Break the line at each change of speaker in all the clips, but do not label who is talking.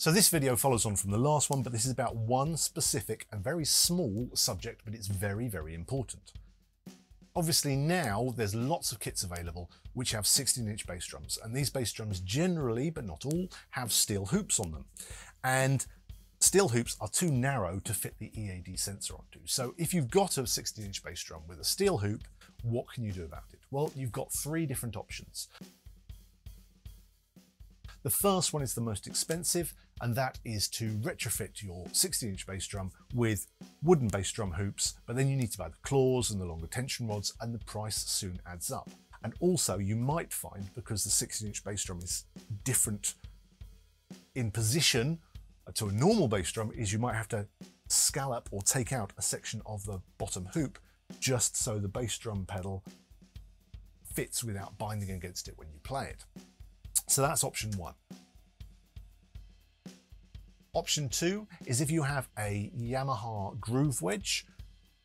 So this video follows on from the last one, but this is about one specific and very small subject, but it's very, very important. Obviously now there's lots of kits available which have 16 inch bass drums and these bass drums generally, but not all, have steel hoops on them. And steel hoops are too narrow to fit the EAD sensor onto. So if you've got a 16 inch bass drum with a steel hoop, what can you do about it? Well, you've got three different options. The first one is the most expensive, and that is to retrofit your 16 inch bass drum with wooden bass drum hoops, but then you need to buy the claws and the longer tension rods, and the price soon adds up. And also, you might find because the 16 inch bass drum is different in position to a normal bass drum, is you might have to scallop or take out a section of the bottom hoop just so the bass drum pedal fits without binding against it when you play it. So that's option one. Option two is if you have a Yamaha groove wedge,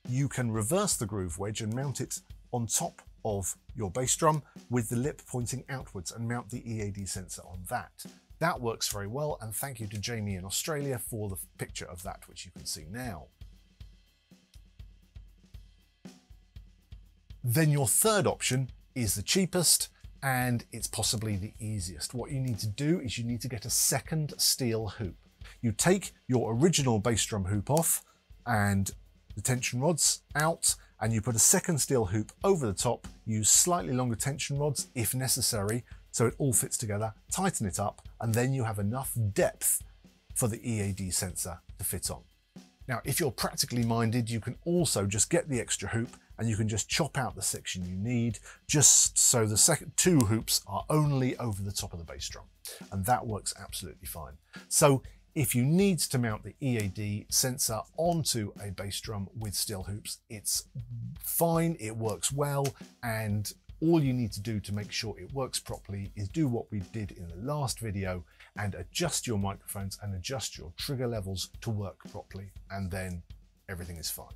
you can reverse the groove wedge and mount it on top of your bass drum with the lip pointing outwards and mount the EAD sensor on that. That works very well and thank you to Jamie in Australia for the picture of that which you can see now. Then your third option is the cheapest and it's possibly the easiest. What you need to do is you need to get a second steel hoop. You take your original bass drum hoop off and the tension rods out and you put a second steel hoop over the top, use slightly longer tension rods if necessary so it all fits together, tighten it up and then you have enough depth for the EAD sensor to fit on. Now, if you're practically minded, you can also just get the extra hoop and you can just chop out the section you need just so the second two hoops are only over the top of the bass drum. And that works absolutely fine. So if you need to mount the EAD sensor onto a bass drum with steel hoops, it's fine, it works well, and all you need to do to make sure it works properly is do what we did in the last video and adjust your microphones and adjust your trigger levels to work properly, and then everything is fine.